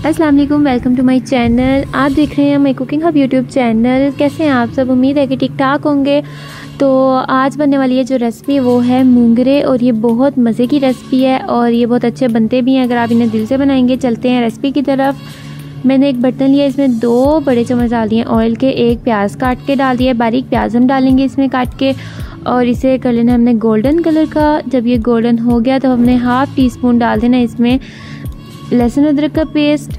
अस्सलाम वालेकुम welcome to my channel आप देख रहे हैं my cooking hub YouTube channel कैसे हैं आप सब? उम्मीद है कि ठीक ठाक होंगे। तो आज बनने वाली है जो रेसिपी वो है मूंगरे, और ये बहुत मज़े की रेसिपी है, और ये बहुत अच्छे बनते भी हैं। अगर आप इन्हें दिल से बनाएँगे, चलते हैं रेसिपी की तरफ़। मैंने एक बर्तन लिया, इसमें दो बड़े चम्मच डाल दिए ऑयल के। एक प्याज काट के डाल दिया बारीक प्याज हम डालेंगे इसमें काट के। और इसे कर लेना हमने गोल्डन कलर का। जब ये गोल्डन हो गया तो हमने हाफ़ टी स्पून डाल देना इसमें। लहसुन अदरक का पेस्ट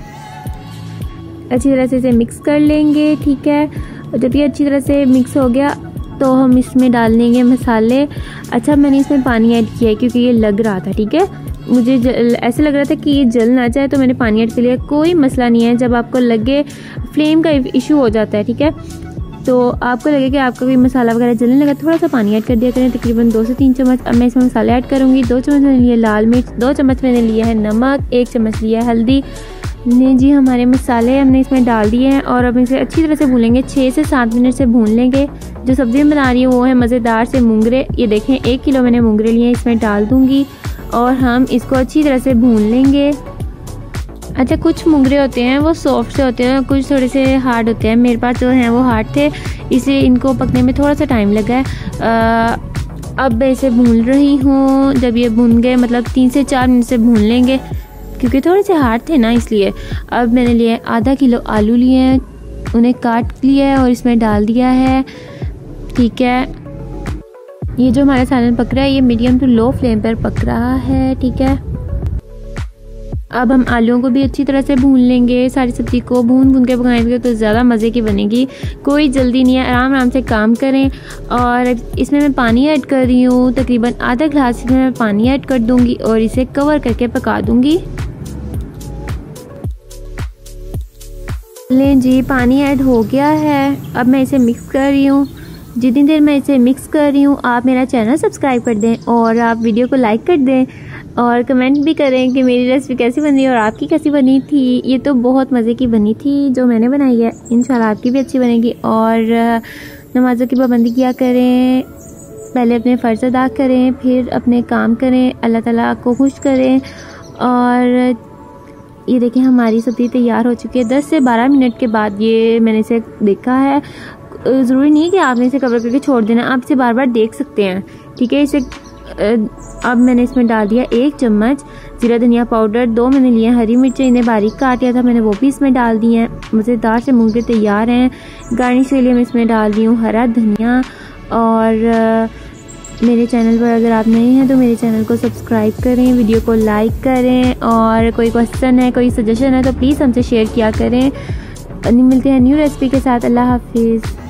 अच्छी तरह से इसे मिक्स कर लेंगे ठीक है? जब ये अच्छी तरह से मिक्स हो गया तो हम इसमें डाल देंगे मसाले। अच्छा मैंने इसमें पानी ऐड किया है क्योंकि ये लग रहा था ठीक है? मुझे जल, ऐसे लग रहा था कि ये जल ना जाए तो मैंने पानी ऐड कर लिया कोई मसला नहीं है। जब आपको लगे फ्लेम का इशू हो जाता है ठीक है? तो आपको लगे कि आपका कोई मसाला वगैरह जलने लगा, थोड़ा सा पानी ऐड कर दिया करें, तकरीबन दो से तीन चम्मच। अब मैं इसमें मसाले ऐड करूँगी। दो चम्मच मैंने लिया लाल मिर्च, दो चम्मच मैंने लिया है नमक, एक चम्मच लिया है हल्दी। ने जी, हमारे मसाले हमने इसमें डाल दिए हैं और अब इसे अच्छी तरह से भूलेंगे छः से सात मिनट से भून लेंगे। जो सब्ज़ी बना रही हूँ, वो है मज़ेदार से मूंगरे। ये देखें, एक किलो मैंने मूंगरे लिए इसमें डाल दूँगी और हम इसको अच्छी तरह से भून लेंगे। अच्छा कुछ मुंगरे होते हैं, वो सॉफ्ट से होते हैं कुछ थोड़े से हार्ड होते हैं। मेरे पास जो हैं, वो हार्ड थे इसलिए इनको पकने में थोड़ा सा टाइम लगा है। अब मैं इसे भून रही हूँ, जब ये भून गए मतलब तीन से चार मिनट से भून लेंगे, क्योंकि थोड़े से हार्ड थे ना इसलिए। अब मैंने लिए आधा किलो आलू लिए हैं, उन्हें काट लिया है और इसमें डाल दिया है। ठीक है। ये जो हमारा सालन पक रहा है, ये मीडियम टू लो फ्लेम पर पक रहा है, ठीक है। अब हम आलूओं को भी अच्छी तरह से भून लेंगे, सारी सब्ज़ी को भून भून के पकाएँगे तो ज़्यादा मज़े की बनेगी। कोई जल्दी नहीं है आराम आराम से काम करें और इसमें मैं पानी ऐड कर रही हूँ, तकरीबन आधा ग्लास इसमें मैं पानी ऐड कर दूँगी और इसे कवर करके पका दूँगी। लें जी, पानी ऐड हो गया है, अब मैं इसे मिक्स कर रही हूँ। जितनी देर मैं इसे मिक्स कर रही हूँ, आप मेरा चैनल सब्सक्राइब कर दें और आप वीडियो को लाइक कर दें और कमेंट भी करें कि मेरी रेसिपी कैसी बनी और आपकी कैसी बनी थी। ये तो बहुत मज़े की बनी थी जो मैंने बनाई है। इन आपकी भी अच्छी बनेगी और नमाज़ों की पाबंदी किया करें, पहले अपने फ़र्ज़ अदा करें, फिर अपने काम करें, अल्लाह ताला को खुश करें और, ये देखें हमारी सब्ज़ी तैयार हो चुकी है। 10 से 12 मिनट के बाद ये मैंने इसे देखा है। ज़रूरी नहीं है कि आपने इसे कवर करके छोड़ देना। आप इसे बार बार देख सकते हैं, ठीक है? इसे अब मैंने इसमें डाल दिया एक चम्मच जीरा धनिया पाउडर, दो मैंने लिए हरी मिर्चें, इन्हें बारीक काटा था मैंने, वो भी इसमें डाल दी हैं। मज़ेदार से मूँगे तैयार हैं। गार्निश के लिए मैं इसमें डाल दी हूँ हरा धनिया। और मेरे चैनल पर अगर आप नए हैं तो मेरे चैनल को सब्सक्राइब करें, वीडियो को लाइक करें। और कोई क्वेश्चन है, कोई सजेशन है तो प्लीज़ हमसे शेयर किया करें। मिलते हैं न्यू रेसिपी के साथ। अल्लाह हाफिज़।